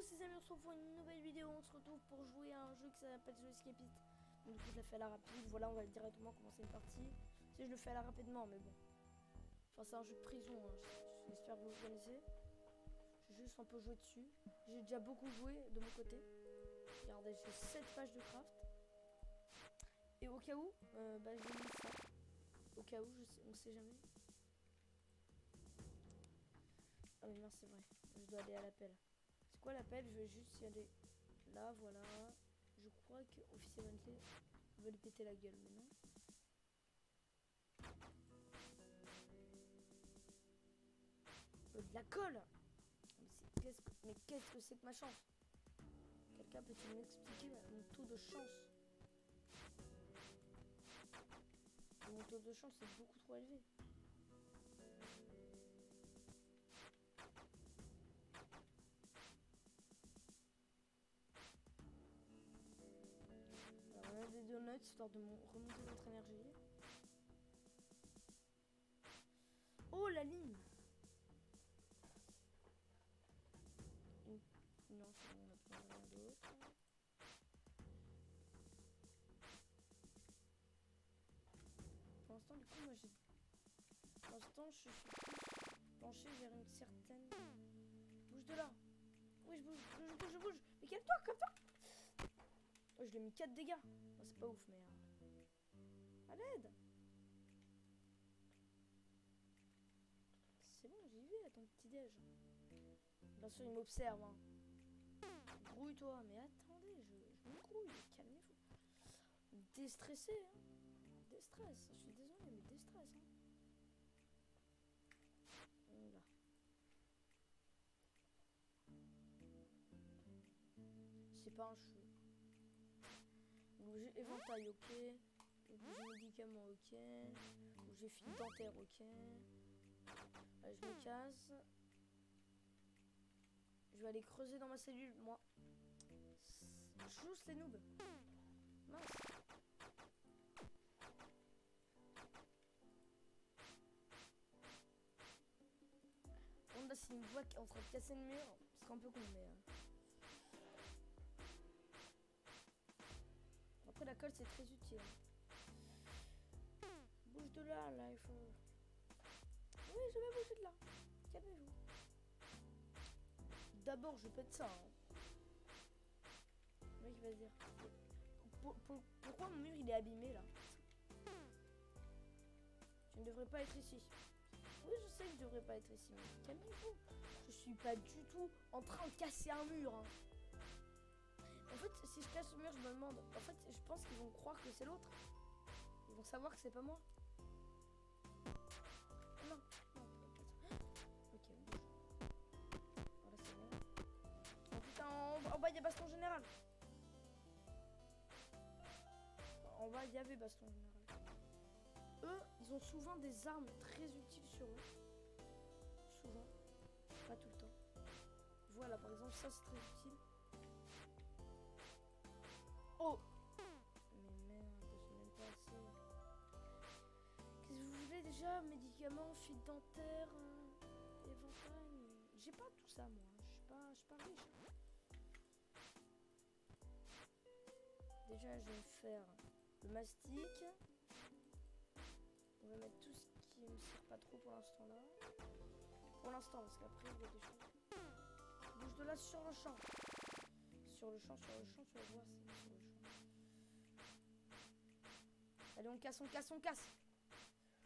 tous les amis, on se retrouve pour une nouvelle vidéo. On se retrouve pour jouer à un jeu qui s'appelle The Escapist. Donc du coup, je l'ai fait à la rapide. Voilà, on va directement commencer une partie. Je le fais à la rapidement, mais bon. Enfin, c'est un jeu de prison. hein. J'espère que vous le connaissez. J'ai juste un peu joué dessus. J'ai déjà beaucoup joué de mon côté. Regardez, j'ai 7 pages de craft. Et au cas où, euh, bah, j'ai mis ça. Au cas où, je sais, on sait jamais. Ah mais non, c'est vrai. Je dois aller à l'appel. Quoi l'appel? Je vais juste y aller. Là, voilà. Je crois que Officier veut lui péter la gueule, mais non. Euh, de la colle mais qu'est-ce que c'est que ma chance? Quelqu'un peut-il m'expliquer mon taux de chance? Mon taux de chance est beaucoup trop élevé. Histoire de mon- remonter notre énergie. Oh la ligne Non. Pour l'instant, du coup, moi j'ai. Pour l'instant, je suis penché vers une certaine. Bouge de là Oui, je bouge, je bouge, je bouge Mais calme-toi, comme Oh, je lui ai mis 4 dégâts Bon, C'est pas ouf, mais. euh, À l'aide C'est bon, j'y vais à ton petit déj. Bien sûr, il m'observe. Hein. Grouille-toi, mais attendez, je, me grouille, calmez-vous. Déstressé, hein. Déstress, je suis désolé, mais déstress. Hein. Là. C'est pas un cheveu. Bouger éventail, ok. Bouger médicaments, ok. Bouger fil dentaire, ok. Je me casse. Je vais aller creuser dans ma cellule, moi. Joue les noobs. Mince. Bon, là, s'il me voit en train de casser le mur, c'est un peu con, mais. euh. La colle, c'est très utile. Bouge de là, là, il faut. Oui, je vais bouger de là. Calmez-vous. D'abord, je pète ça. Hein. Mec va dire. Pour- pour- pourquoi mon mur il est abîmé là? Je ne devrais pas être ici. Oui, je sais que je devrais pas être ici, mais calmez-vous. Je suis pas du tout en train de casser un mur. hein. En fait, si je casse le mur, je me demande. En fait, je pense qu'ils vont croire que c'est l'autre. Ils vont savoir que c'est pas moi. Ah Non, non. Ok. Voilà, c'est bon. Oh putain, en, en bas, il y a baston général. En bas, il y avait baston général. Eux, ils ont souvent des armes très utiles sur eux. Souvent. Pas tout le temps. Voilà, par exemple, ça, c'est très utile. Oh Mais merde, même pas assez. Qu'est-ce que vous voulez déjà? Médicaments, fil dentaire, euh, J'ai pas tout ça, moi. Je suis pas, pas riche. Déjà, je vais faire le mastic. On va mettre tout ce qui me sert pas trop pour l'instant là. Pour l'instant, parce qu'après, il y a des choses. Bouge de là sur le champ. Sur le champ, sur le champ, vas voir, c'est sur le champ. Allez, on casse, on casse, on casse.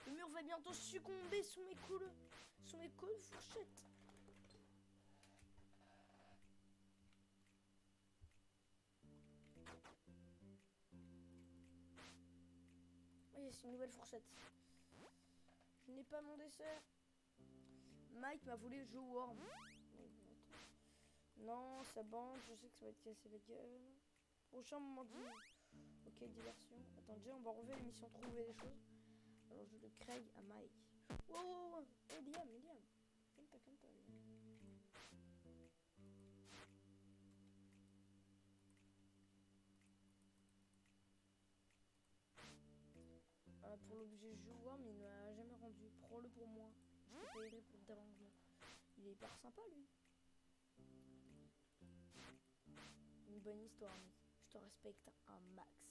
Le mur va bientôt succomber sous mes coups sous mes coups de fourchette. Oui, c'est une nouvelle fourchette. Je n'ai pas mon dessert. Mike m'a volé jeu Worm. Non, ça bande, je sais que ça va te casser la gueule. Prochain moment Ok, diversion. Attends, déjà, on va enlever l'émission Trouver des choses. Alors, je le Craig à Mike. Wow, wow. Euh, pour l'objet joueur, mais il ne l'a jamais rendu. Prends-le pour moi. Je payerai pour le dérangement. Il est hyper sympa, lui. bonne histoire, mec. Je te respecte un max.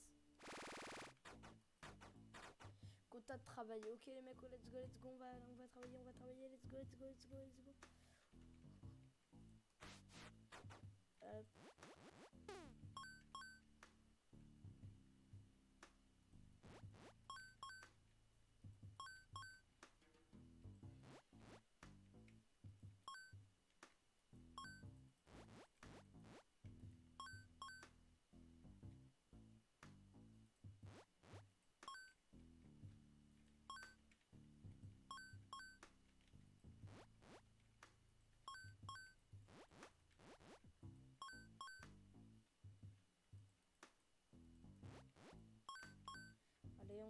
Quota de travail. Ok les mecs, oh, let's go, let's go. On va, on va travailler, on va travailler. Let's go, let's go, let's go, let's go. Hop.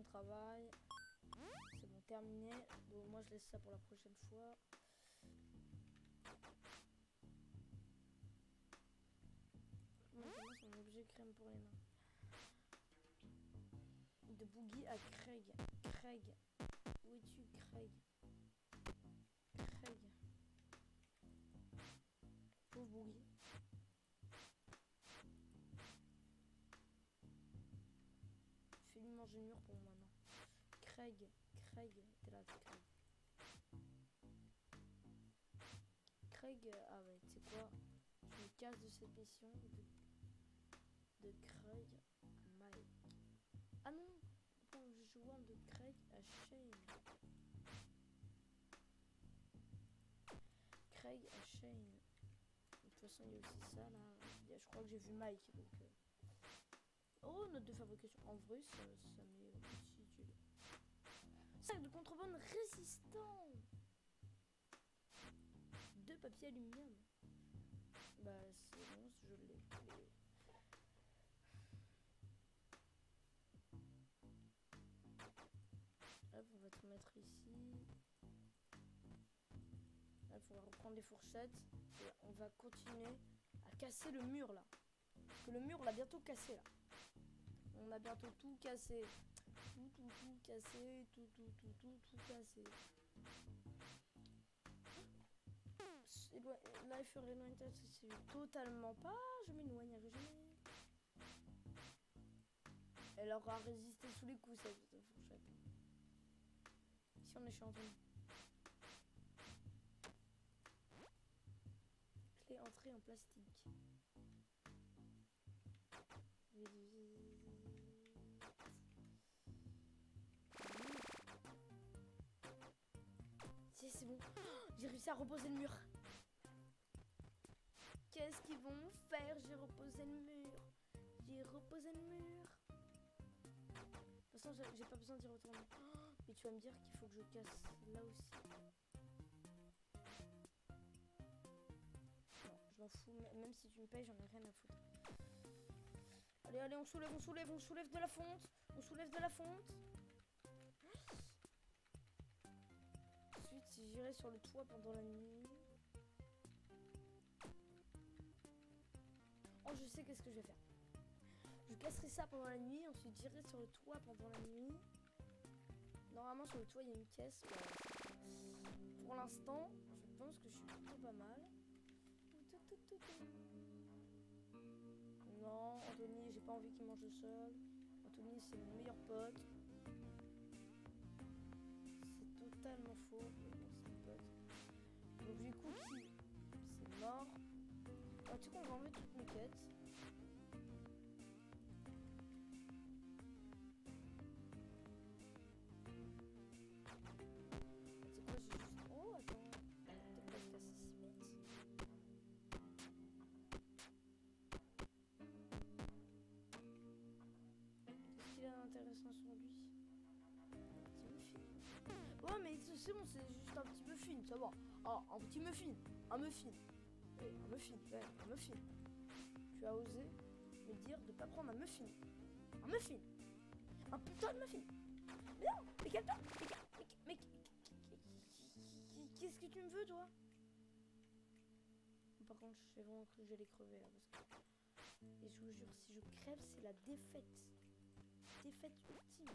Travaille. C'est bon, terminé. Moi je laisse ça pour la prochaine fois. C'est un objet crème pour les mains De Boogie à Craig. Craig. Où es-tu, Craig? Craig. Pauvre Boogie. Fais-lui manger le mur pour moi. Craig, Craig, t'es là, Craig. Craig, ah ouais, tu sais quoi? Je me casse de cette mission de, de Craig à Mike. Ah non Bon, jouant de Craig à Shane. Craig à Shane. De toute façon, il y a aussi ça là. Je crois que j'ai vu Mike euh, Oh, note de fabrication. En vrai, ça, ça utile. Sac de contrebande résistant. Deux papiers aluminium. Bah, c'est bon, je l'ai. Hop, on va te mettre ici. Hop, on va reprendre les fourchettes. Et on va continuer à casser le mur là. Parce que le mur, on l'a bientôt cassé là. On a bientôt tout cassé. Tout, tout, tout cassé. Tout, tout, tout, tout, tout cassé. Éloi- Life Reloaded, c'est totalement pas. Je m'éloignerai jamais. Elle aura résisté sous les coups, cette fourchette. Ici, on est champion. Clé entrée en plastique. J'ai réussi à reposer le mur. Qu'est-ce qu'ils vont faire J'ai reposé le mur. J'ai reposé le mur. De toute façon, j'ai- pas besoin d'y retourner. Oh, mais tu vas me dire qu'il faut que je casse là aussi. Non, je m'en fous. Même si tu me payes, j'en ai rien à foutre. Allez, allez, on soulève, on soulève, on soulève de la fonte. On soulève de la fonte. Ensuite, j'irai sur le toit pendant la nuit. Oh, je sais qu'est-ce que je vais faire. Je casserai ça pendant la nuit, ensuite j'irai sur le toit pendant la nuit. Normalement, sur le toit, il y a une caisse. ouais. Pour l'instant, je pense que je suis plutôt pas mal. Non, Anthony, j'ai pas envie qu'il mange seul. Anthony, c'est mon meilleur pote. C'est totalement faux. Peut-être pas se casser si vite. Qu'est-ce qu'il a d'intéressant sur lui? Ouais, mais c'est bon, c'est juste un petit muffin, ça va. Ah, un petit muffin. Un muffin. Un muffin, un muffin. Tu as osé me dire de pas prendre un muffin. Un muffin. Un putain de muffin. Mais non, mais calme-toi. Mais, mais, mais- qu'est-ce que tu me veux, toi? Par contre, j'ai vraiment que j'allais crever là, parce que. Et je vous jure, si je crève, c'est la défaite. Défaite ultime.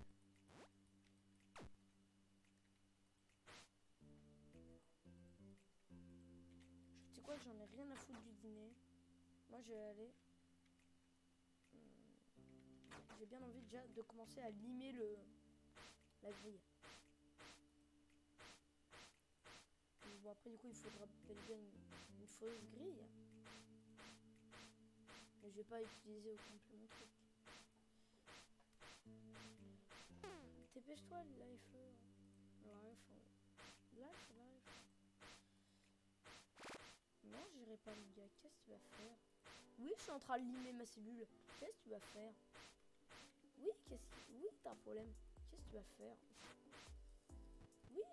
Quoi, j'en ai rien à foutre du dîner. Moi, je vais aller j'ai bien envie déjà de commencer à limer le la grille. Bon après du coup il faudra bien une, une fausse grille. Mais je vais pas utiliser au complet mon truc. Dépêche-toi, life. Life. Life, life. Non, j'irai pas, le gars. Qu'est-ce que tu vas faire? Oui, je suis en train de limer ma cellule. Qu'est-ce que tu vas faire? Oui, qu'est-ce que... Oui, t'as un problème. Qu'est-ce que tu vas faire? Oui,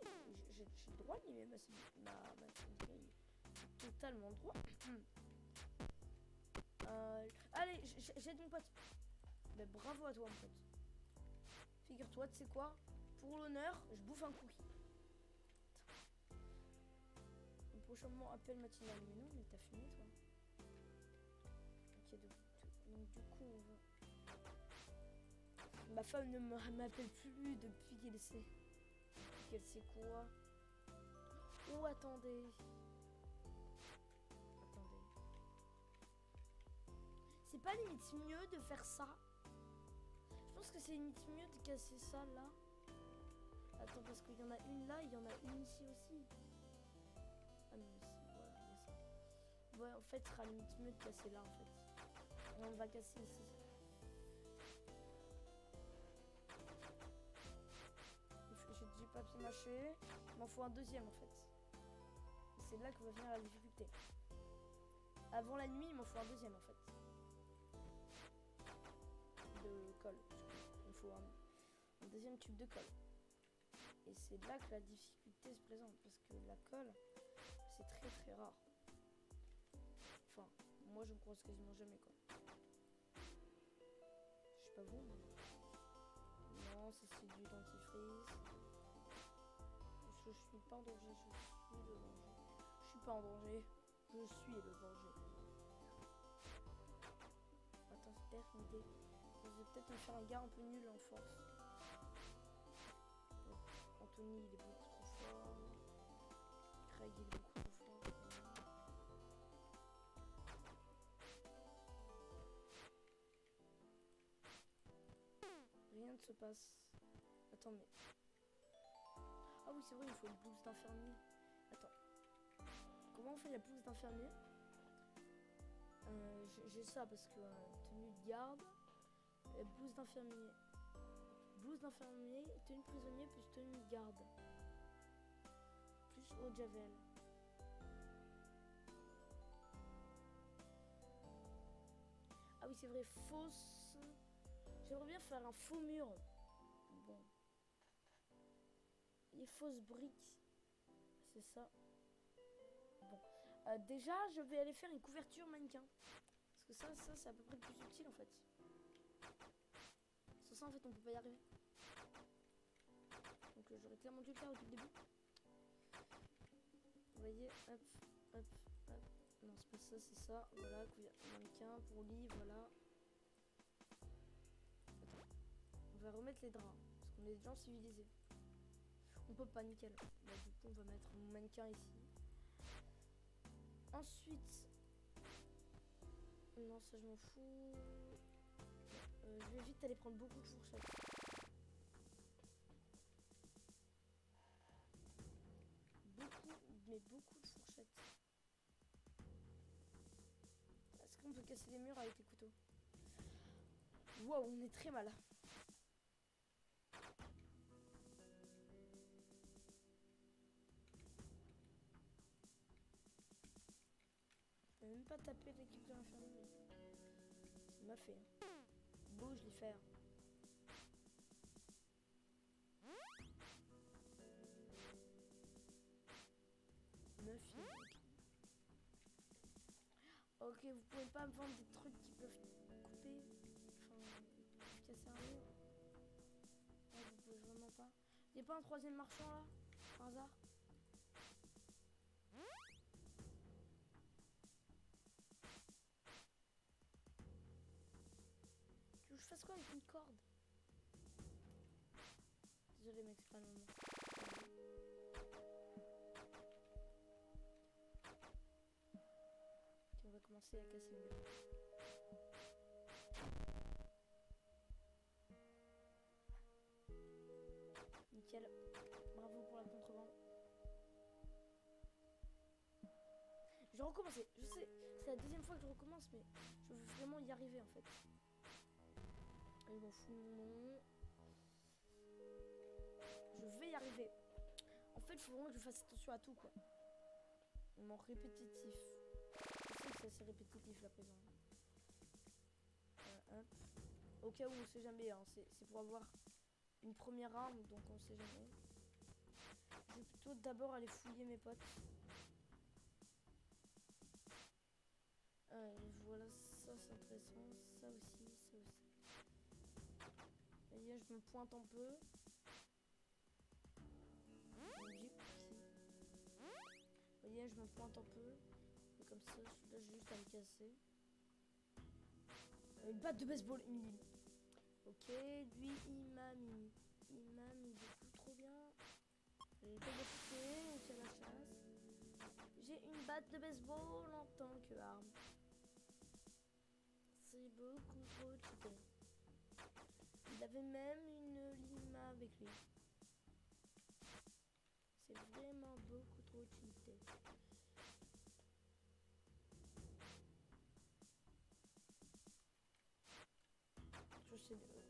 j'ai le droit de limer ma cellule. Ma. Totalement droit. euh, allez, j'aide mon pote. Mais ben, bravo à toi, mon pote. Figure-toi, tu sais quoi? Pour l'honneur, je bouffe un cookie. Le prochain moment, appel matinal. Mais non, mais t'as fini, toi. Ok, donc, du coup. Ma femme ne m'appelle plus depuis qu'elle sait. Qu'elle sait quoi Oh, attendez. Attendez. C'est pas limite mieux de faire ça? Je pense que c'est limite mieux de casser ça là. Attends, parce qu'il y en a une là, il y en a une ici aussi. En fait, sera limite mieux de casser là en fait. on va casser ici. J'ai du papier mâché. Il m'en faut un deuxième en fait. C'est là que va venir la difficulté. Avant la nuit, il m'en faut un deuxième en fait. De colle faut un, deuxième tube de colle. Et c'est là que la difficulté se présente, parce que la colle, c'est très très rare. Moi je me croise quasiment jamais quoi. Je sais pas vous, Non, ça c'est du dentifrice. Je, suis pas en danger, je suis le danger. Je suis pas en danger, je suis le danger. Attends, c'est idée. Je vais peut-être me faire un gars un peu nul en force. Anthony, il est beaucoup trop fort. Craig, il est beaucoup trop se passe. Attends, mais... Ah oui, c'est vrai, il faut une blouse d'infirmier. Attends. Comment on fait la blouse d'infirmier? Euh, J'ai ça parce que euh, tenue de garde. Euh, blouse d'infirmier. Blouse d'infirmier, tenue prisonnier plus tenue de garde. Plus de javel. Ah oui, c'est vrai, fausse. J'aimerais bien faire un faux mur. Bon. Les fausses briques. C'est ça. Bon. Euh, déjà, je vais aller faire une couverture mannequin. Parce que ça, ça, c'est à peu près plus utile en fait ça en fait on peut pas y arriver. Donc euh, j'aurais clairement dû le faire au tout début. Vous voyez, hop, hop, hop. Non c'est pas ça, c'est ça. Voilà, mannequin pour lit, voilà. On va remettre les draps. Parce qu'on est des gens civilisés. On peut pas, nickel. Bah, du coup on va mettre mon mannequin ici. Ensuite... Non ça je m'en fous. Euh, je vais vite aller prendre beaucoup de fourchettes. Beaucoup, mais beaucoup de fourchettes. Est-ce qu'on peut casser les murs avec les couteaux? Waouh, on est très mal. Pas taper l'équipe de l'infirmerie. Ça m'a fait. Bouge les fers. Neuf Ok, vous pouvez pas me vendre des trucs qui peuvent couper, enfin, casser un mur. Non, vous pouvez vraiment pas. Il a pas un troisième marchand là, par hasard? fasse quoi avec une corde Désolé mec, c'est pas le moment. Ok, on va commencer à casser le mur. Nickel. Bravo pour la contrebande. Je vais recommencer. Je sais, c'est la deuxième fois que je recommence, mais je veux vraiment y arriver en fait. Je vais y arriver. En fait, il faut vraiment que je fasse attention à tout quoi. Mon répétitif. Je que c'est assez répétitif la présent. Euh. Au cas où on sait jamais, hein. c'est pour avoir une première arme, donc on sait jamais. Je vais plutôt d'abord aller fouiller mes potes. Euh, voilà, ça c'est intéressant, ça aussi. Je me pointe un peu. Voyez, je me pointe un peu. Comme ça, là, j'ai juste à me casser. Euh, une batte de baseball. Ok, lui, il m'a mis. Il m'a mis trop bien. J'ai une batte de baseball en tant que arme. C'est beaucoup trop. Il avait même une lima avec lui. C'est vraiment beaucoup trop cheaté.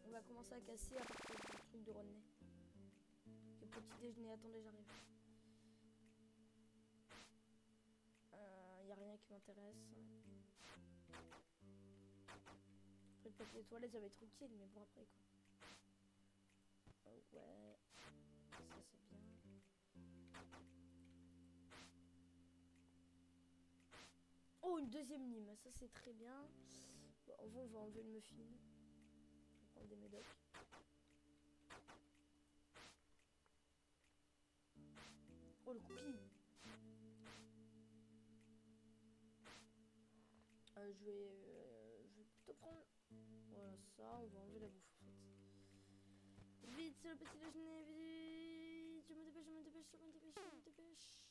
on va commencer à casser partir du truc de René. Le petit déjeuner, attendez, j'arrive. Il euh, n'y a rien qui m'intéresse. Après, peut-être les toilettes, ça va être utile, mais bon, après quoi. Ouais, ça c'est bien. Oh, une deuxième lime, ça c'est très bien. Bon, on va enlever le muffin des médocs. Oh le cookie euh, je, vais, euh, je vais plutôt prendre... Voilà ça, on va enlever la bouffe c'est le petit déjeuner, vite Je me dépêche, je me dépêche, je me dépêche, je me dépêche.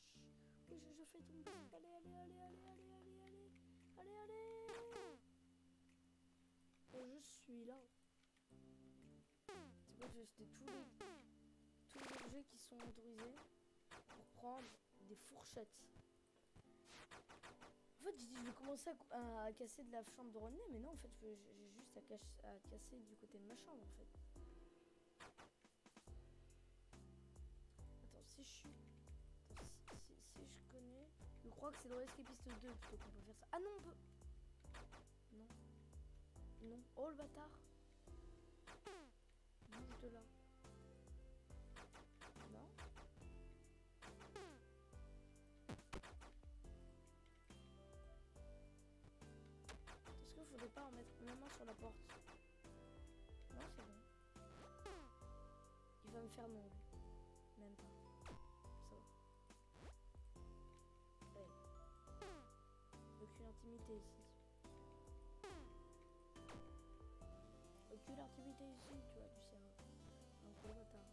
Oui, je, fais tout. Allez, allez, allez, allez, allez, allez, allez. Allez, allez. Je suis là j'ai acheté tous les, tous les objets qui sont autorisés pour prendre des fourchettes. En fait, j'ai dit je vais commencer à, casser de la chambre de René, mais non, en fait, j'ai juste à, à, casser du côté de ma chambre, en fait. Si je suis... si, je connais... Je crois que c'est dans Escapist 2 plutôt qu'on peut faire ça. Ah non, on peut... Non. Non. Oh, le bâtard Bouge de là. Non Est-ce qu'il faudrait pas en mettre une main sur la porte? Non, c'est bon. Il va me faire non. Intimité ici. l'activité ici, tu vois, tu sais. Un gros bâtard.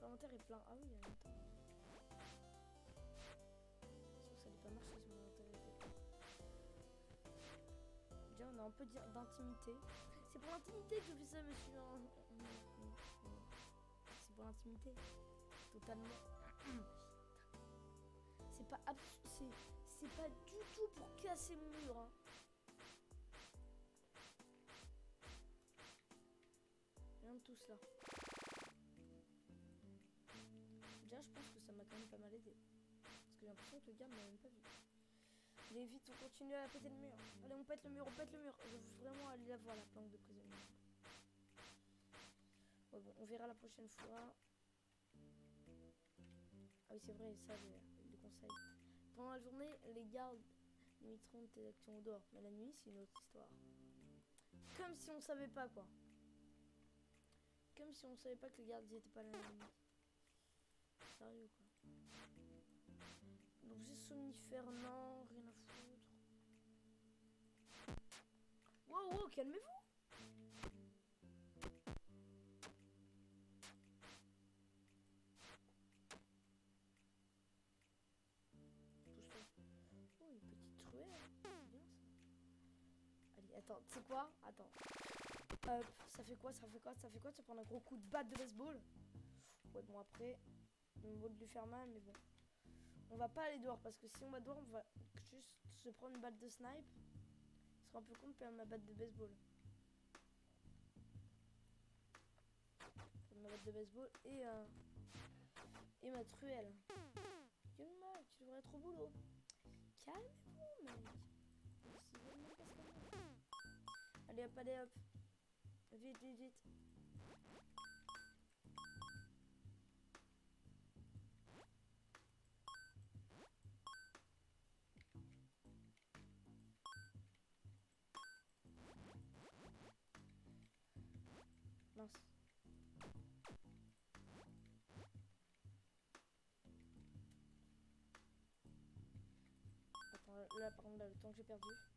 Ton inventaire est plein. Ah oui, il y a un temps. Ça n'allait pas marcher si mon inventaire était. Déjà, on a un peu d'intimité. C'est pour l'intimité que je fais ça, monsieur. C'est pour l'intimité. Totalement. C'est pas c'est pas du tout pour casser mon mur. Hein. tout cela. Déjà, je pense que ça m'a quand même pas mal aidé. Parce que j'ai l'impression que le gars m'a même pas vu. Allez, vite, on continue à péter le mur. Allez, on pète le mur, on pète le mur. Je veux vraiment aller la voir, la planque de prisonnier. bon, on verra la prochaine fois. Ah oui, c'est vrai, ça, le conseil. La journée, les gardes limiteront tes actions au dehors. Mais la nuit, c'est une autre histoire. Comme si on savait pas, quoi. Comme si on savait pas que les gardes étaient pas là. Sérieux quoi. L'objet somnifère, non, rien à foutre. Wow, wow, calmez-vous attends, c'est quoi? Attends. Hop, ça fait quoi Ça fait quoi Ça fait quoi Tu prends un gros coup de batte de baseball? Ouais, bon, après, on va lui faire mal, mais bon. On va pas aller dehors parce que si on va dehors, on va juste se prendre une balle de snipe. Ce sera un peu con de perdre ma batte de baseball. Prendre ma batte de baseball et, euh, et ma truelle. Tu devrais être au boulot. Calme-vous, mec. Allez hop, allez hop. Vite, vite, vite. Mince. Attends, là, par contre, là, le temps que j'ai perdu.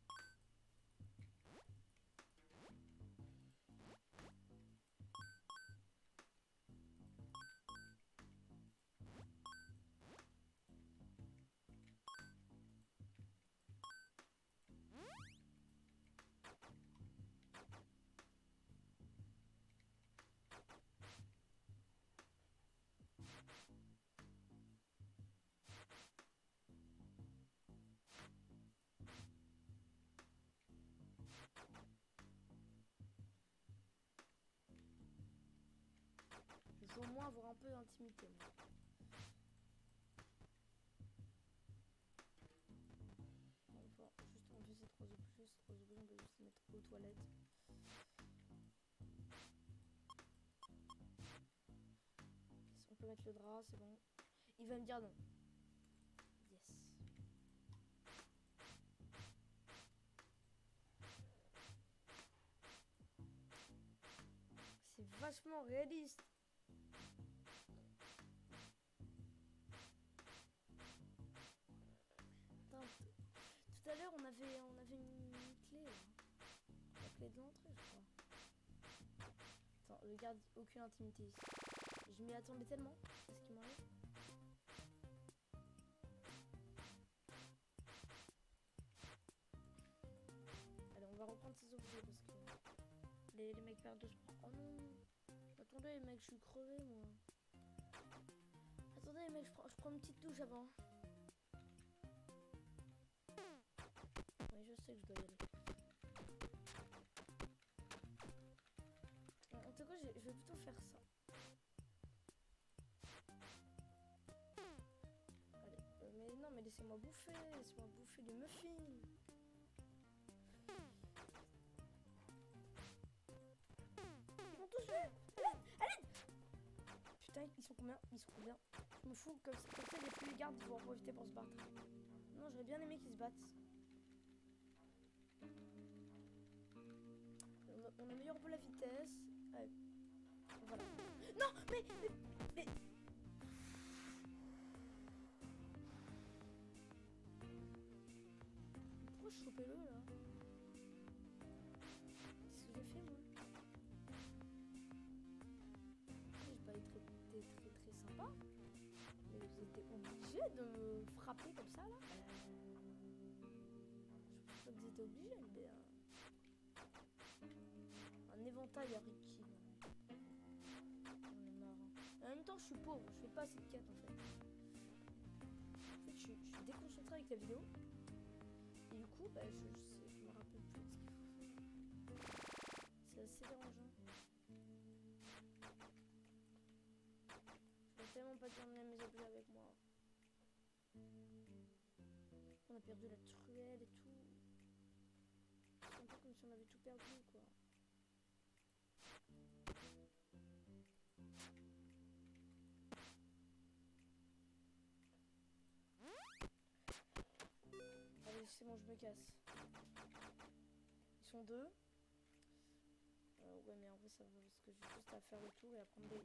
Peu d'intimité. On va juste enlever ces trois objets. Ces trois objets, on peut juste les mettre aux toilettes. On peut mettre le drap, c'est bon. Il va me dire non. Yes. C'est vachement réaliste. On avait une clé là. La clé de l'entrée je crois. Attends, regarde, aucune intimité ici. Je m'y attendais tellement. Qu'est-ce qui m'arrive? Allez, on va reprendre ces objets parce que les, les mecs perdent de. Oh non Attendez les mecs, je suis crevé moi. Attendez les mecs, je prends, je prends une petite douche avant. Je dois. En tout cas, je vais plutôt faire ça. Allez, euh, mais non, mais laissez-moi bouffer, laissez-moi bouffer du muffin. Ils vont tous. Allez, Putain, ils sont combien? Ils sont combien? Je me fous, comme ça, comme ça, a plus les gardes, ils en profiter pour se battre. Non, j'aurais bien aimé qu'ils se battent. On, améliore un peu la vitesse. Non, mais, mais, mais- Pourquoi je chopais le là? Qu'est-ce que j'ai fait moi? J'ai pas été très, très, très, sympa. Mais vous étiez obligé de me frapper comme ça là Je pense que vous étiez obligé, mais. euh, à. En même temps, je suis pauvre, je fais pas assez de quêtes en fait. En fait, je, suis- je déconcentré avec la vidéo. Et du coup, bah, je, sais- je me rappelle plus de ce qu'il faut faire. C'est assez dérangeant. Je peux tellement pas terminer mes objets avec moi. On a perdu la truelle et tout. C'est un peu comme si on avait tout perdu, c'est bon, je me casse. Ils sont deux. Euh, ouais, mais en vrai, ça va parce que j'ai juste à faire le tour et à prendre des.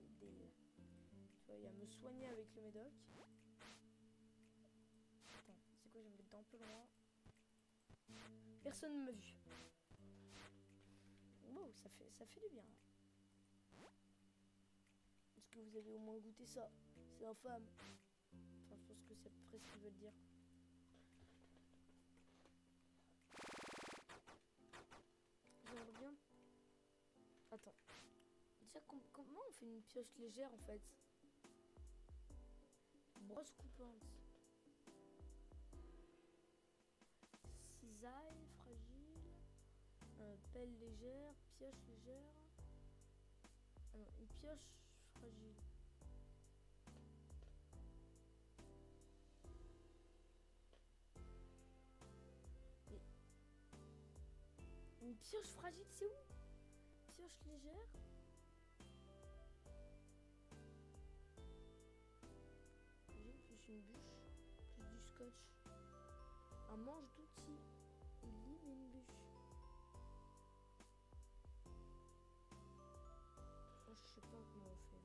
Tu vois, il y a me soigner avec le médoc. Attends, c'est quoi, je vais me mettre un peu loin. Personne ne m'a vu. Wow, ça fait, ça fait du bien. Est-ce que vous avez au moins goûté ça? C'est infâme. Enfin, je pense que c'est près ce qu'ils veulent dire. Attends. Déjà, com- comment on fait une pioche légère en fait? Brosse coupante. Cisaille fragile. Pelle légère. Pioche légère. Ah non, une pioche fragile. Une pioche fragile, c'est où? Légère une bûche, plus du scotch. Un manche d'outils, une lime et une bûche. Oh, je sais pas comment on fait.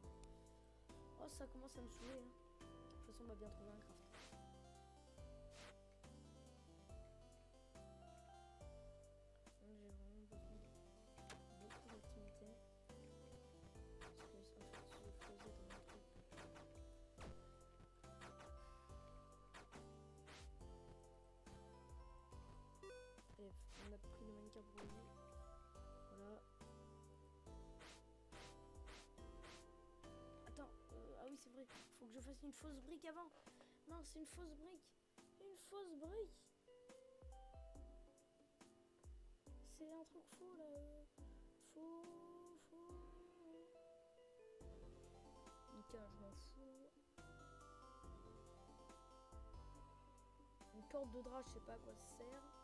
Oh, ça commence à me saouler. hein. De toute façon, on va bien trouver un craft. Voilà. Attends, euh, ah oui c'est vrai, faut que je fasse une fausse brique avant. Non, c'est une fausse brique. Une fausse brique. C'est un truc faux là. Faux, faux. Nickel, je m'en fous. Une corde de drap, je sais pas à quoi ça sert.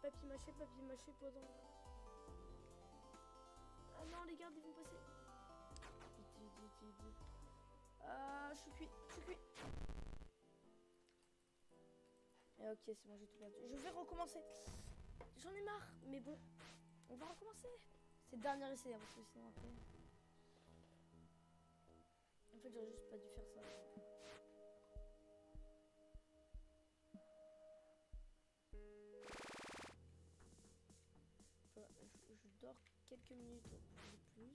Papier mâché, papier mâché, posant. Ah non, les gardes, ils vont passer. Ah, je suis cuit, je suis cuit. Et ok, c'est bon, j'ai tout perdu. Je vais recommencer. J'en ai marre, mais bon, on va recommencer. C'est le dernier essai, hein, parce que sinon après. En fait, j'aurais juste pas dû faire ça. Quelques minutes de plus.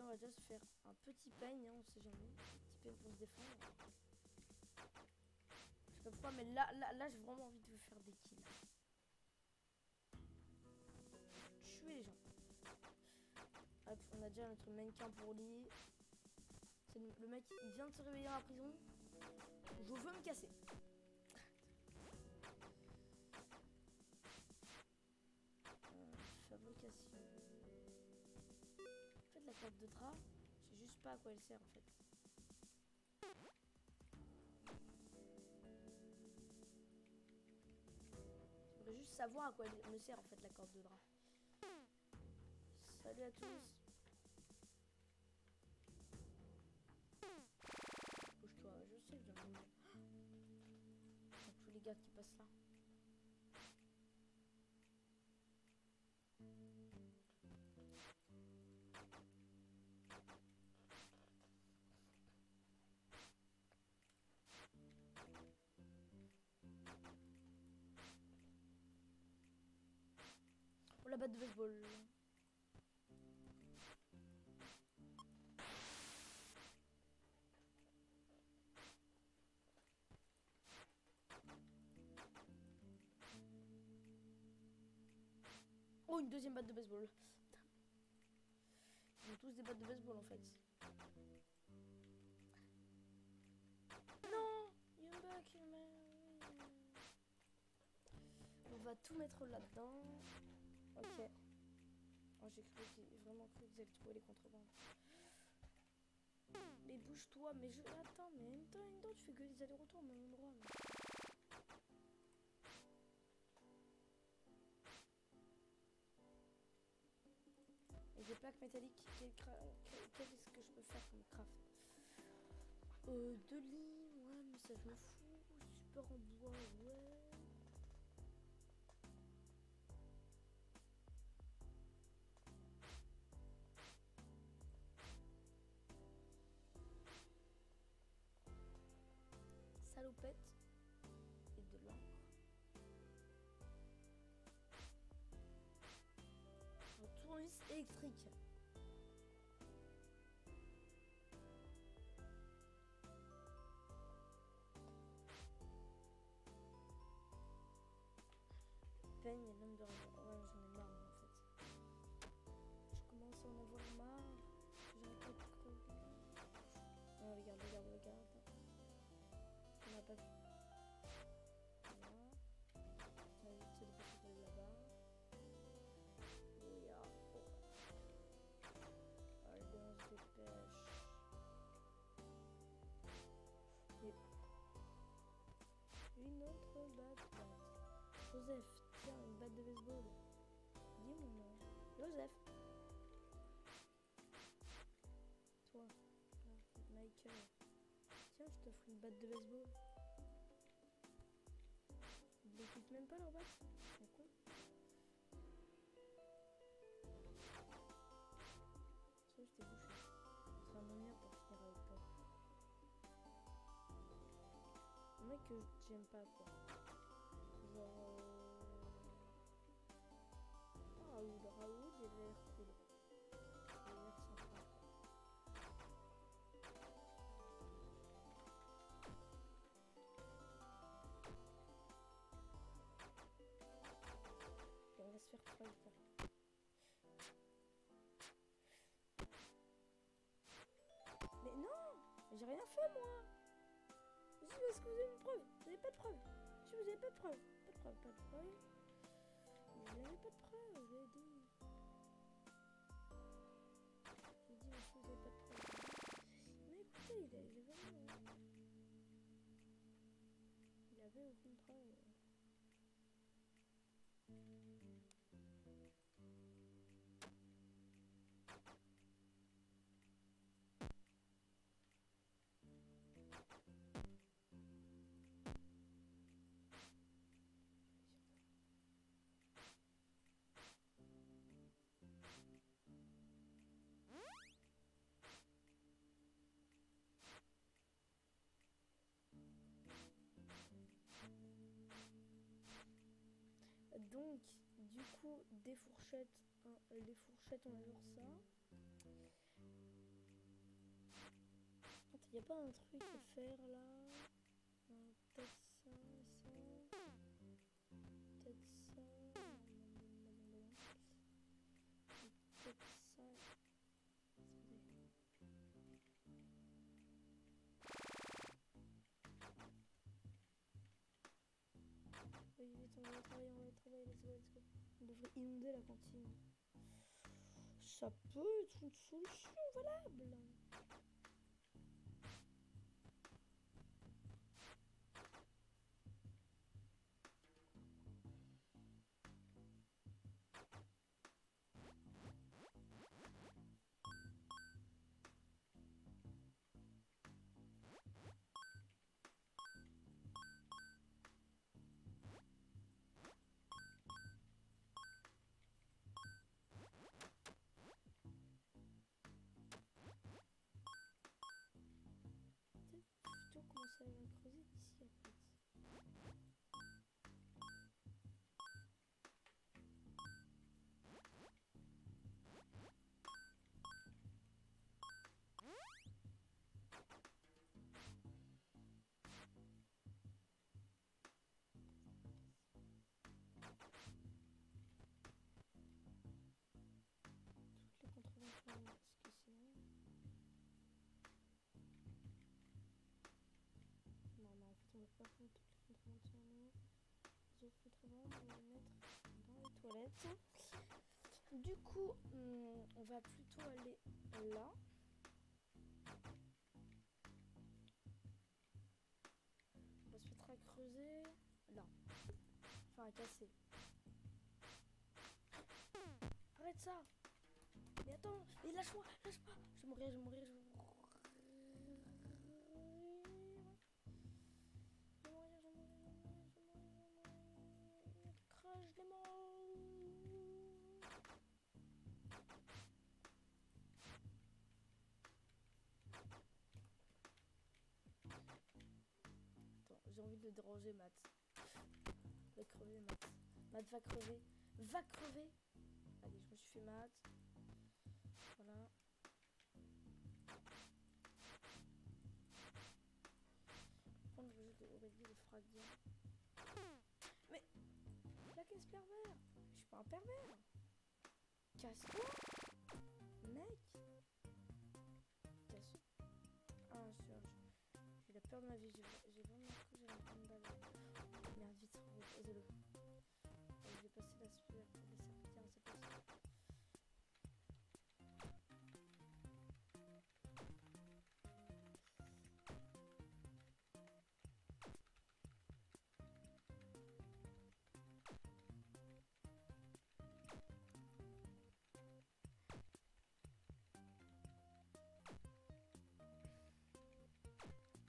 On va déjà se faire un petit peigne, hein, on sait jamais. Un petit peigne pour se défendre. Je sais pas pourquoi, mais là, là, là j'ai vraiment envie de vous faire des kills. Tuer les gens. Hop, on a déjà notre mannequin pour lui. Le, mec, il vient de se réveiller dans la prison. Je veux me casser. Carte de drap, je sais juste pas à quoi elle sert en fait. J'aimerais juste savoir à quoi elle me sert en fait la corde de drap. Salut à tous. Bouge-toi, je sais que je viens de bouger. tous les gars qui passent là. Oh, une deuxième batte de baseball. Ils ont tous des battes de baseball en fait. Non. On va tout mettre là-dedans. J'ai cru vraiment cru que vous alliez trouver les contrebandes. Mais bouge-toi, mais je. Attends, mais même temps, en même temps, tu fais que des allers-retours au même endroit. Et des plaques métalliques, quel cra- quel- qu'est-ce que je peux faire comme craft? Euh, De lit, ouais, mais ça je me fous. Super en bois, ouais. Salopette et électrique. Ah, oh. une autre batte. Joseph, tiens, une batte de baseball. Dis mon nom. Joseph. Toi, ah, Michael. Tiens, je t'offre une batte de baseball. L'écoutent même pas batte. C'est con. Ça, je t'ai bouché. Ce sera mon pour finir avec toi. Un mec que j'aime pas, quoi. Vous avez une preuve Vous avez pas de preuve Si, vous avez pas de preuve Pas de preuve, pas de preuve. Vous n'avez pas de preuve, je l'ai dit. Donc, du coup, des fourchettes. hein, euh, les fourchettes, on adore ça. Il n'y a pas un truc à faire là? Vite, on va travailler, on va travailler, let's go, let's go. On devrait inonder la cantine. Ça peut être une solution valable. Du coup, hum, on va plutôt aller là. On va se mettre à creuser là. Enfin, à casser. Arrête ça Mais attends Mais lâche-moi Lâche-moi Je vais mourir, je vais mourir, envie de déranger, Matt. Va crever, Matt. Matt va crever. Va crever Allez, je me suis fait Matt. Voilà. Mais la caisse pervers Je suis pas un pervers Casse-toi Mec Casse. Ah, je J'ai la peur de ma vie,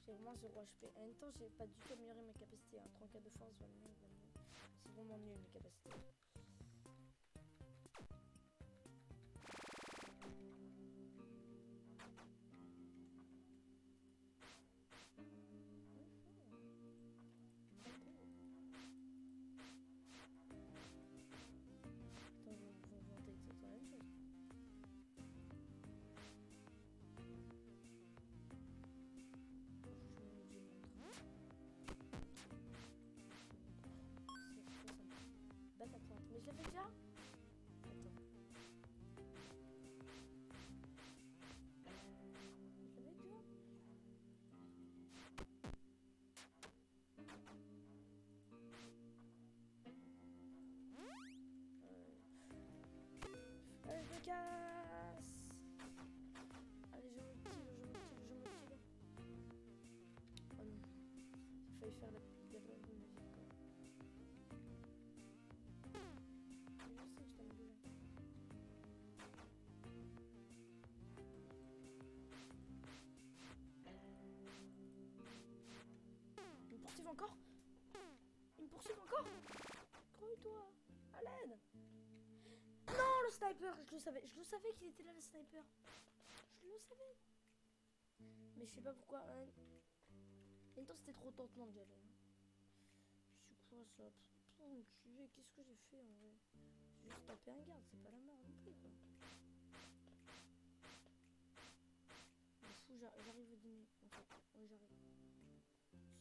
J'ai vraiment 0 HP. En même temps, j'ai pas du tout amélioré mes capacités. Hein. 34 de force, 29, 29. C'est vraiment mes capacités. Sniper Je le savais, je le savais qu'il était là, le sniper. Je le savais. Mais je sais pas pourquoi. hein. En temps, c'était trop tentant d'y aller. C'est quoi ça? Qu'est-ce que j'ai fait en vrai? J'ai juste tapé un garde, c'est pas la mort non plus j'arrive au dîner. J'arrive.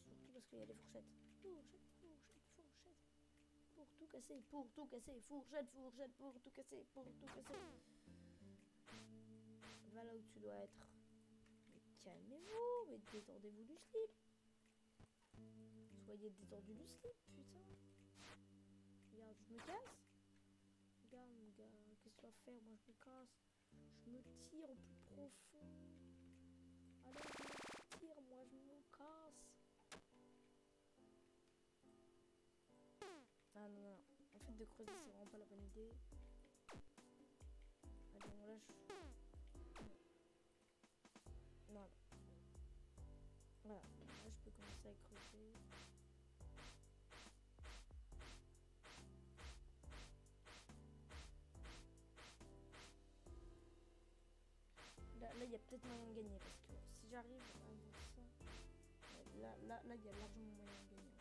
Surtout parce qu'il y a des fourchettes. Fourchette, fourchette, fourchette. Pour tout casser, pour tout casser. Fourchette, fourchette, pour tout casser, pour tout casser. Va là où tu dois être. Mais calmez-vous, mais détendez-vous du slip. Soyez détendu du slip, putain. Regarde, je me casse. Regarde, gars, qu'est-ce que tu vas faire? Moi, je me casse. Je me tire au plus profond. C'est vraiment pas la bonne idée. Allez, lâche. Non. Voilà, là, je peux commencer à creuser. Là, il y a peut-être moyen de gagner parce que si j'arrive à ça, là, là, là, il y a largement moyen de gagner.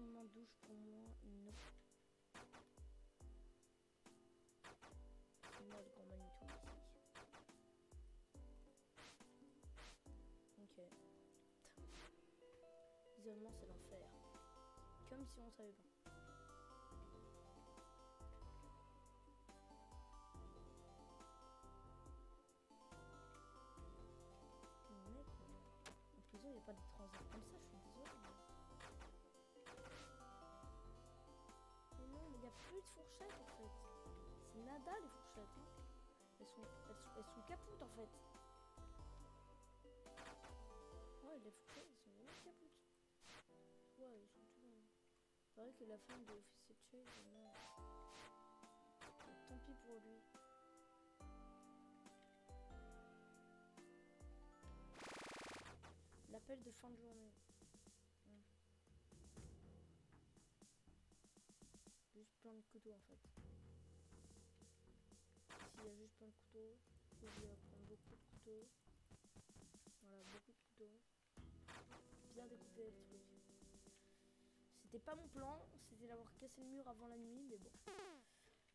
Moment de douche pour moi Non. Moi le grand Manitou ici. Ok. L'isolement c'est l'enfer. Comme si on savait pas. En prison il n'y a pas de transits comme ça, je en fait. C'est nada les fourchettes. hein. Elles, sont, elles, sont, elles capoutes en fait. Ouais, les fourchettes elles sont vraiment capoutes. Ouais, ils sont tout. C'est vrai que la femme de l'officier Chase, elle meurt. Mais Tant pis pour lui. L'appel de fin de journée. Couteaux en fait. S'il y a juste plein de couteaux, je vais prendre beaucoup de couteaux. Voilà, beaucoup de couteaux. Bien découper le truc. C'était pas mon plan, c'était d'avoir cassé le mur avant la nuit, mais bon.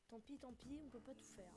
Tant pis, tant pis, on peut pas tout faire.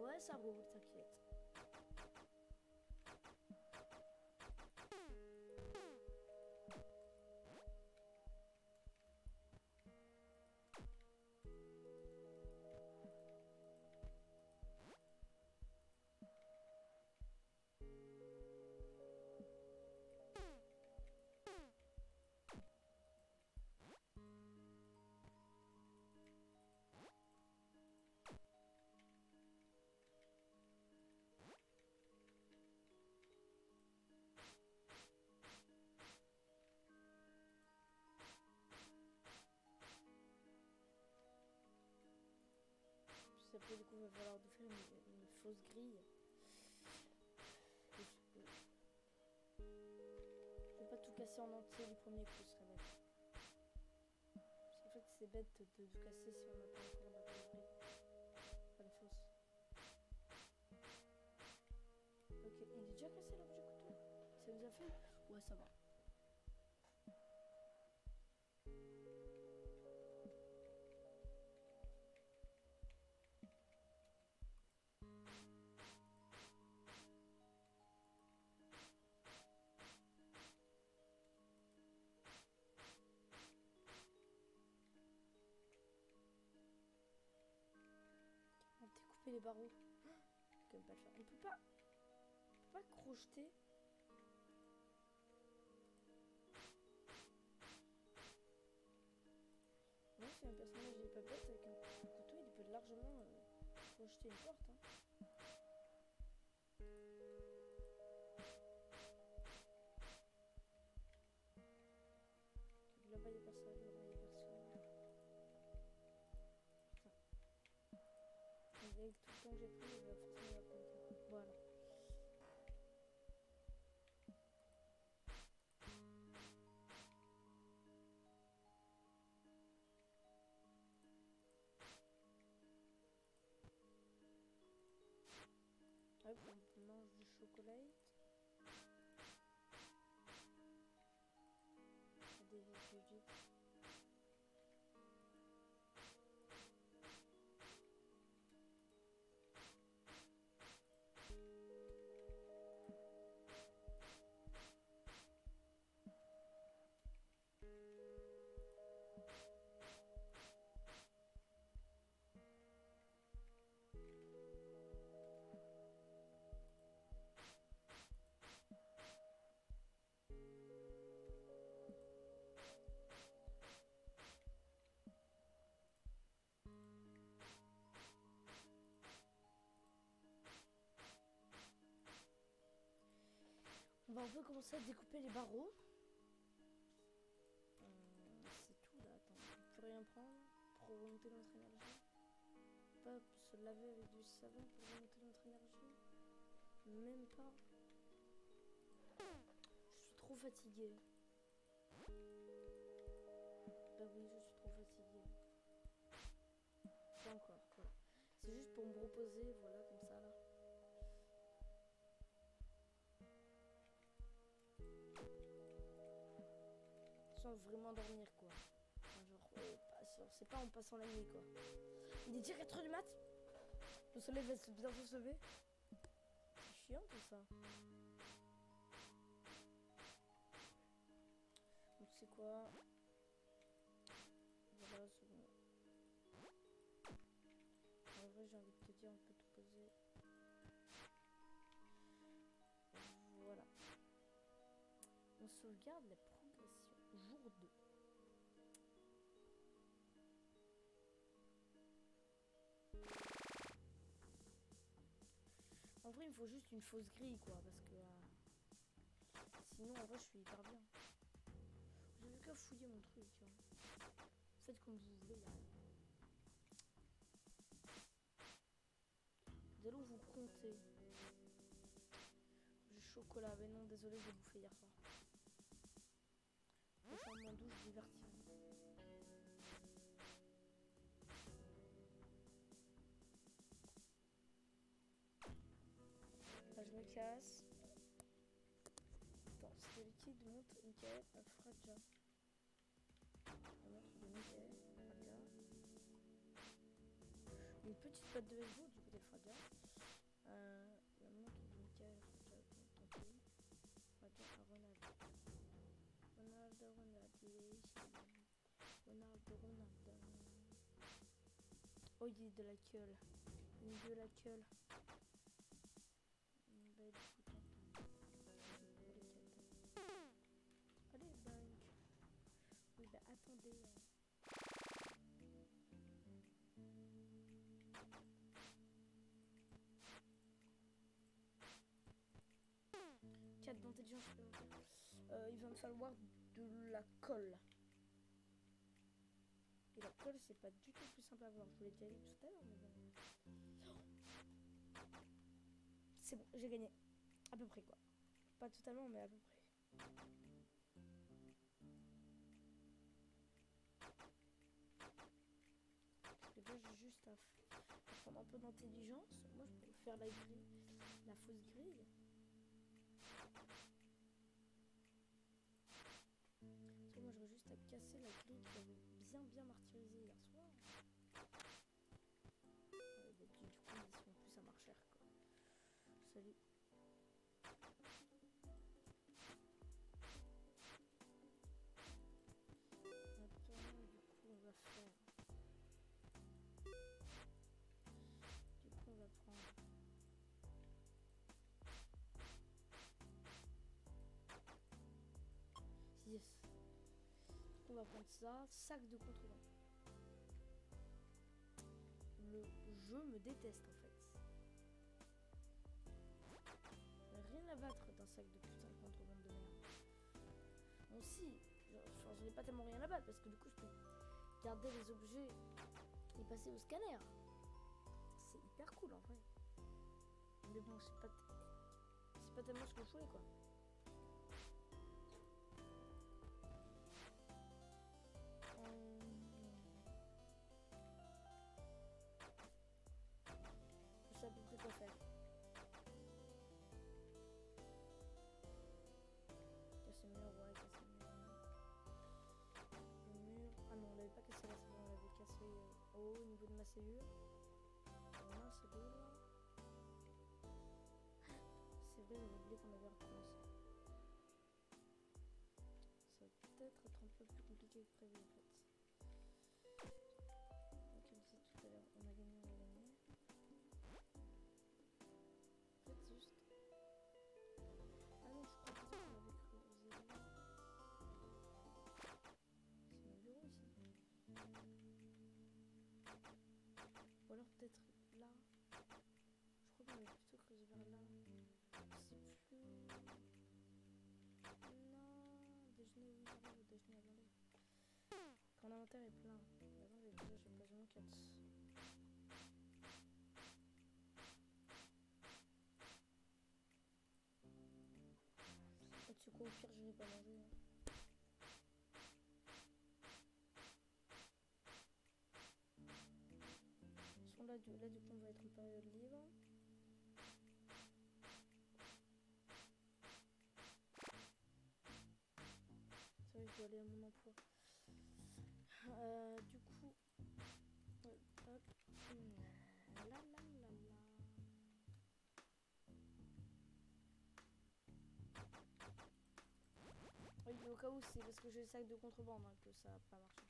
Ouais, ça roule, t'inquiète. Après, du coup, il va falloir de faire une, fausse grille. Je vais pas tout casser en entier du premier coup, ce serait bête. Fait, c'est bête de tout casser si on n'a pas encore la vraie grille. La fausse. Ok, il est déjà cassé l'objet couteau? Ça nous a fait? Ouais, ça va. Les barreaux. On peut pas faire. On peut pas. On peut pas crocheter. C'est un personnage il est pas bête avec un couteau, il peut largement euh, crocheter une porte. Hein. Avec tout que j'ai pris, quelqu'un. Voilà. Hop, on mange du chocolat. Des On va un peu commencer à découper les barreaux. Hum, c'est tout là, attends, on peut plus rien prendre pour remonter notre énergie. Pas se laver avec du savon pour remonter notre énergie. Même pas. Je suis trop fatiguée. Bah oui, je suis trop fatiguée. Pas encore, voilà. C'est juste pour me reposer, voilà, sans vraiment dormir quoi. Enfin, genre, euh, c'est pas en passant la nuit quoi. Il est déjà 4h du mat Le soleil va se bientôt se lever. C'est chiant tout ça. Donc c'est quoi? Voilà, c'est bon. En vrai j'ai envie de te dire on peut tout poser. Voilà. On sauvegarde la il faut juste une fausse grille, quoi, parce que... euh, Sinon, en vrai, je suis hyper bien. Vous avez qu'à fouiller mon truc, hein. Faites comme vous voulez, là. Allons vous compter. Du chocolat, mais non, désolé, j'ai bouffé hier soir. Le changement de douche. Casse. Le liquide montre Michael à montre de. Une petite patte de baseball du côté de Fraja. Euh, la montre de Michael Fraja. Tant pis. Fraja à Ronaldo. Oh, il est de la. Il est de la queue. Hein. 4 d'intelligence supplémentaire. Il va me falloir de la colle. Et la colle, c'est pas du tout plus simple à avoir. Je vous l'ai dit tout à l'heure. C'est bon, j'ai gagné. À peu près, quoi. Pas totalement, mais à peu près. Juste à, prendre un peu d'intelligence. Moi, je peux faire la grille, la fausse grille. Parce que moi, j'aurais juste à casser la grille avait bien, bien martyrisé va prendre ça. Sac de contrebande. Le jeu me déteste en fait. Rien à battre d'un sac de putain de contrebande de merde. Bon si, je- n'ai pas tellement rien à battre parce que du coup je peux garder les objets et passer au scanner. C'est hyper cool en vrai. Mais bon, c'est pas, c'est pas tellement ce que je voulais quoi. Au niveau de ma cellule. Voilà, c'est là. C'est vrai, j'avais oublié qu'on avait recommencé. Ça va peut-être être un peu plus compliqué que prévu en fait. 9 est plein. J'ai déjà, j'ai quasiment 4. Tu quoi, au pire, je n'ai pas. Hein. Là du, là, du coup, on va être en période libre. Euh, du coup, hop. La la la au cas où, c'est parce que j'ai le sac de contrebande hein, que ça n'a pas marché.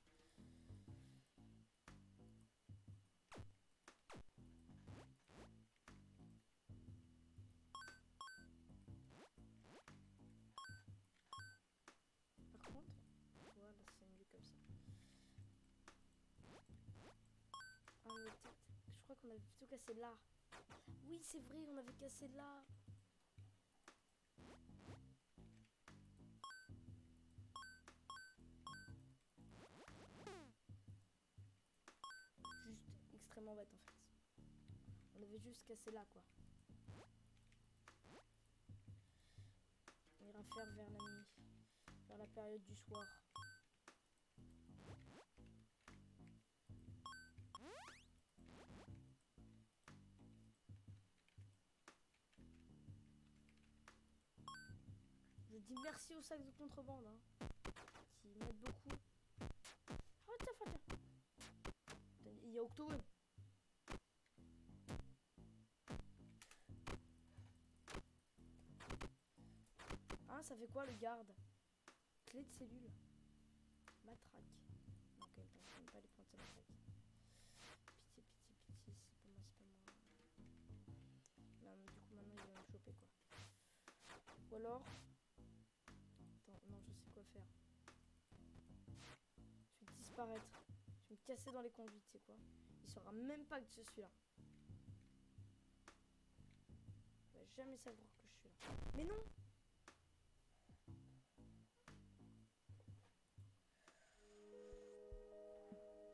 Qu'on avait plutôt cassé là. Oui, c'est vrai, on avait cassé là. Juste extrêmement bête en fait. On avait juste cassé là quoi. On ira faire vers la nuit. Vers la période du soir. Dis merci aux sacs de contrebande, hein, qui m'aident beaucoup. Oh, tiens. Il y a Octoweb. Ah, ça fait quoi le garde? Clé de cellule. Matraque. Ok, je pas les de sa matraque. Pitié, pitié, pitié, c'est pas moi, c'est pas moi. Là, du coup, maintenant, il va me choper, quoi. Ou alors... Je vais me casser dans les conduites, c'est quoi Il saura même pas que je suis là. Il va jamais savoir que je suis là. Mais non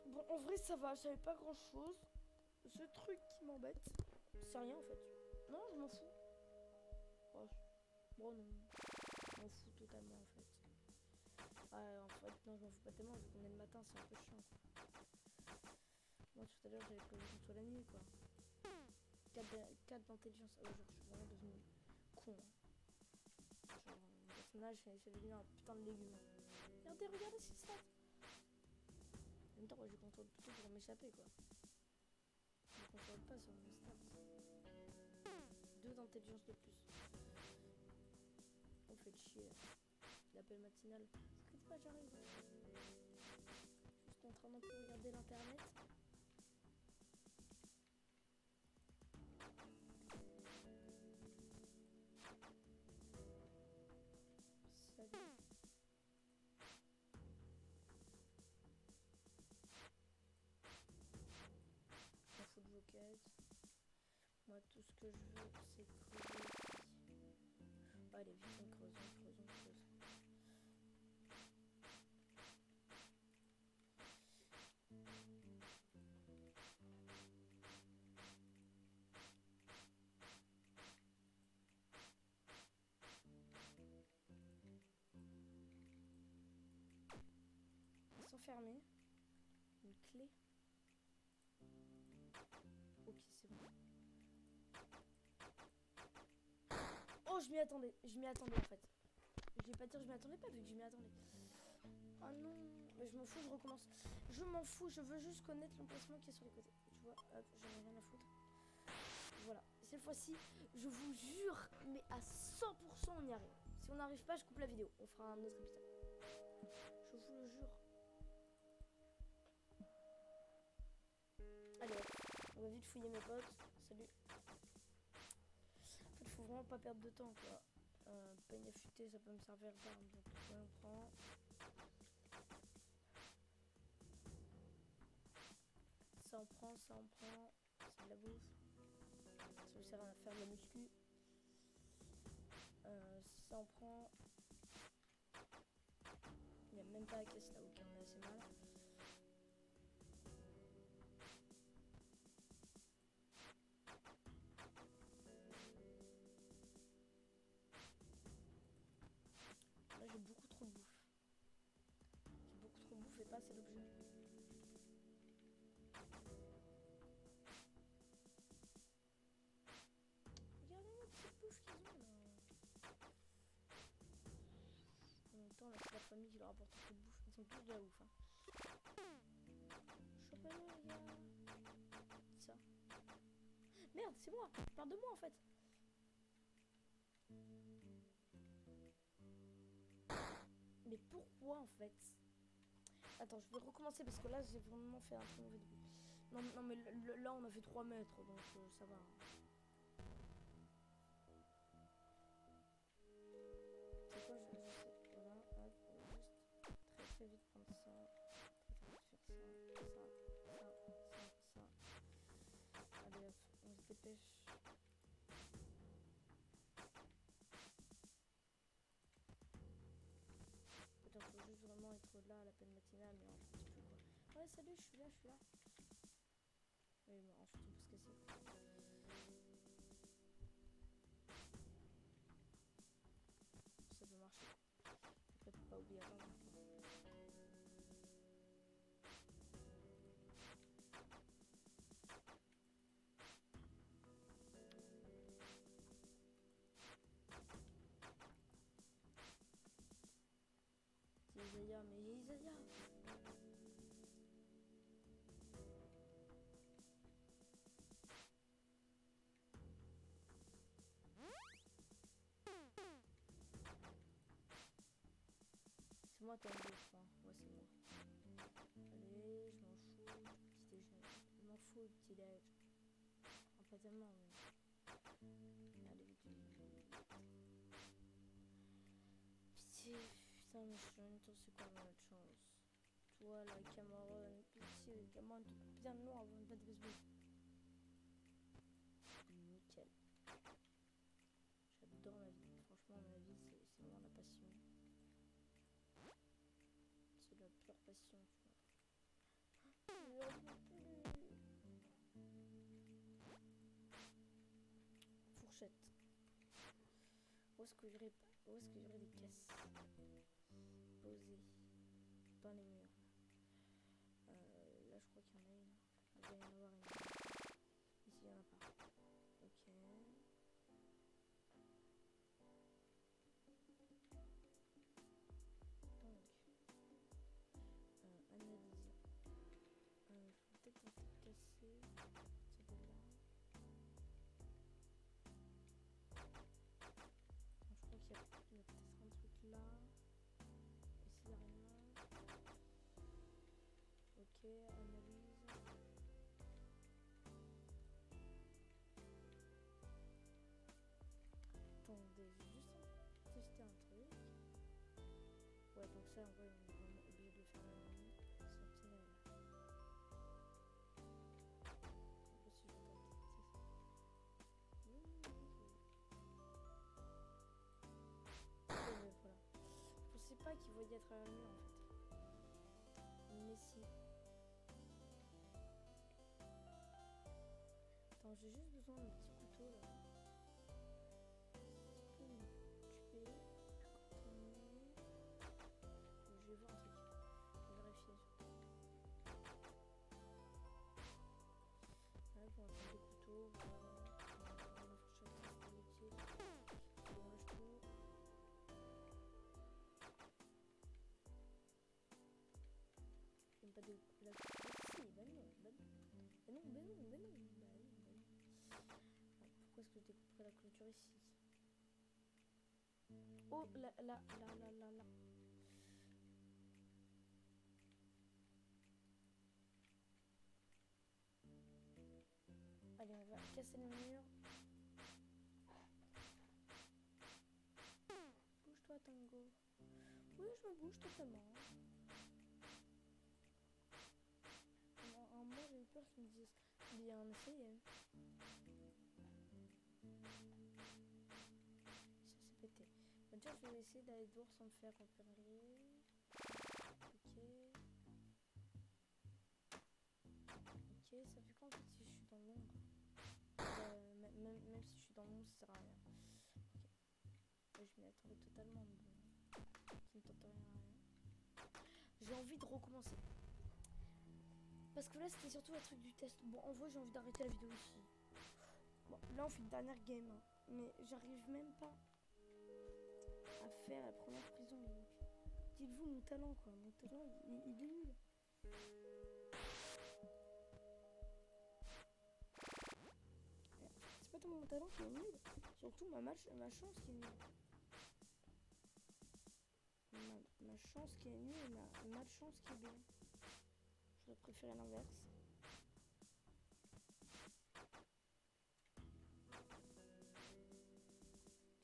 Bon, en vrai, ça va. Je savais pas grand chose. Ce truc qui m'embête, c'est rien en fait. Non, je m'en fous. Oh, bon, non. Ah, en fait, non, je m'en fous pas tellement. Vu qu'on est le matin, c'est un peu chiant. Moi, tout à l'heure, j'avais qu'on soit la nuit quoi. 4 d'intelligence. Ah ouais, je suis vraiment devenu con. Hein. Genre, mon personnage, c'est devenu un putain de légume. Regardez, regardez ce qui se passe. En même temps, moi, je contrôle plutôt pour m'échapper, quoi. Je contrôle pas sur mon stats. Deux d'intelligence de plus. On fait chier. L'appel matinal. Pas, j'arrive. Juste en train d'un peu regarder l'internet. Moi, tout ce que je veux, c'est Fermés. Une clé. Ok, c'est bon. Oh, je m'y attendais. Je m'y attendais en fait. Je vais pas dire je m'y attendais pas vu que je m'y attendais. Oh non, mais je m'en fous, je recommence. Je m'en fous, je veux juste connaître l'emplacement qui est sur les côtés. Tu vois, hop, j'en ai rien à foutre. Voilà, cette fois-ci, je vous jure, mais à 100% on y arrive. Si on n'arrive pas, je coupe la vidéo. On fera un autre épisode. Je vous le jure. Allez, on va vite fouiller mes potes. Salut. En fait, faut vraiment pas perdre de temps, quoi. Euh, peigne affûté, ça peut me servir d'arme. Donc, on prend. Ça en prend, ça en prend. C'est de la bouffe. Ça me sert à faire de la muscu. Euh, ça en prend. Il n'y a même pas la caisse là, ok, on est assez mal. De la ouf. Hein. Ça. Merde, c'est moi. Parle de moi en fait. Mais pourquoi en fait? Attends, je vais recommencer parce que là j'ai vraiment fait un très mauvais début. Non, non mais le- là on a fait 3 mètres donc euh, ça va. Ouais, salut, je suis là, je suis là. Oui, mais. Ça mais C'est moi crois. Ouais, c'est moi. Allez, je m'en fous. Petit déjeuner. Je m'en fous, petit déj. Enfin, pas tellement, mais. Allez, vite, vite, putain, mais je suis en même c'est ma chance Toi, la Cameron, pitié, bien de long avant de baseball. Nickel. J'adore ma vie. Franchement, ma vie, c'est c'est vraiment la passion. C'est la pure passion, tu vois. Fourchette. Où est-ce que j'aurais des caisses? Dans les murs Euh, Là, je crois qu'il y en a une. Il va y en avoir une. Ici, il n'y en a pas. Ok. Donc, euh, analyse. Euh, faut peut-être un Ok, analyse. Attendez, juste testé un truc. Ouais, donc ça, on vraiment obligé de faire nuit. Sentinelle. Si je vais pas tester voilà. Je pensais pas qu'il voyait à travers le mur, en fait. Mais si. J'ai juste besoin d'un petit couteau, là. Ici Oh, là, là, là, là, là, là. Allez, on va casser le mur. Bouge-toi, Tango. Oui, je me bouge totalement. Pendant un moment, j'ai eu peur qu'ils me disent bien essayé. Je vais essayer d'aller dehors sans me faire repérer. Ok. Ok, ça fait quoi en fait si je suis dans l'ombre? Euh, même, si je suis dans l'ombre, ça sert à rien. Ok. Je m'y attendais totalement, rien. J'ai envie de recommencer. Parce que là, c'était surtout un truc du test. Bon, en vrai, j'ai envie d'arrêter la vidéo ici. Bon, là, on fait une dernière game. hein. Mais j'arrive même pas à faire la première prison. Dites-vous mon talent, quoi. Mon talent, il, est nul. C'est pas tout mon talent qui est nul. Surtout ma, ma chance qui est nulle. Ma, chance qui est nulle et ma malchance qui est bien. J'aurais préféré l'inverse.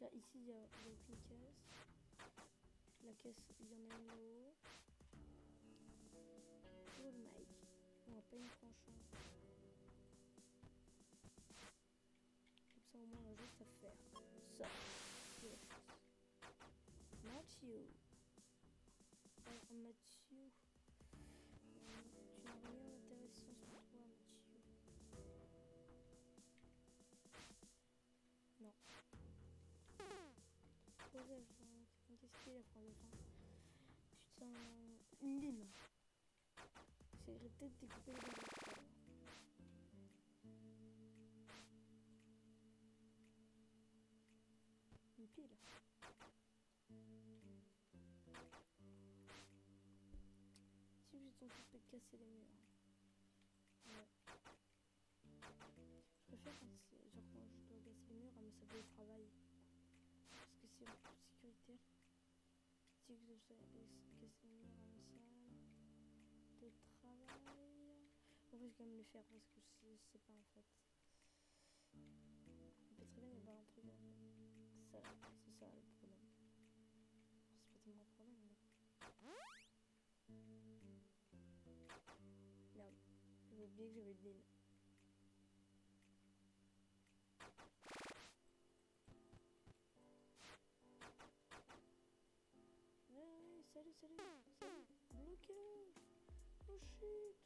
Là, ici, il y a, a aucune caisse. Caisse, il y en a une là-haut. Oh, le Mike. On n'a pas une tranchant. Comme ça, au moins, on a juste à faire. Ça. Chance. Mathieu. Mathieu. Euh, Tu n'as rien d'intéressant sur toi, Mathieu. Non. Posez le fond. Qu'est-ce qu'il a pour le fond Putain, une lime. J'essaierai peut-être découper les. Une pile. sont occupés de casser les murs. Ouais. Je préfère quand, genre, quand je dois casser les murs à me savoir au travail. Parce que c'est beaucoup de sécurité. Si que dois casser les murs à ma salle de travail. Je vais quand même le faire parce que je sais pas en fait. On peut très bien y avoir un truc c'est ça le problème. C'est pas tellement un problème, mais. Merde, j'avais oublié que j'avais l'île. Ouais, salut, salut, salut. Bloquez-le. Oh shit.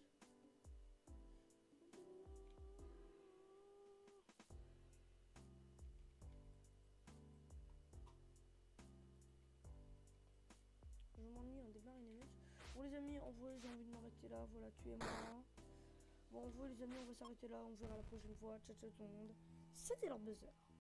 Je m'ennuie, on démarre une minute. Bon les amis, en vrai j'ai envie de m'arrêter là, voilà, tuez-moi. Bon en vrai les amis, on va s'arrêter là, on verra la prochaine fois. Ciao ciao tout le monde. C'était leur buzzer.